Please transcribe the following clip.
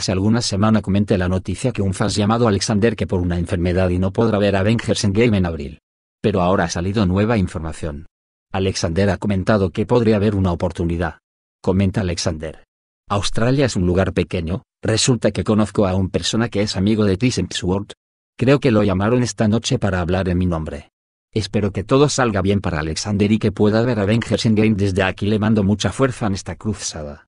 Hace algunas semanas comenté la noticia que un fan llamado Alexander que por una enfermedad y no podrá ver Avengers Endgame en abril. Pero ahora ha salido nueva información. Alexander ha comentado que podría haber una oportunidad. Comenta Alexander. Australia es un lugar pequeño, resulta que conozco a un persona que es amigo de Chris Hemsworth. Creo que lo llamaron esta noche para hablar en mi nombre. Espero que todo salga bien para Alexander y que pueda ver Avengers Endgame desde aquí le mando mucha fuerza en esta cruzada.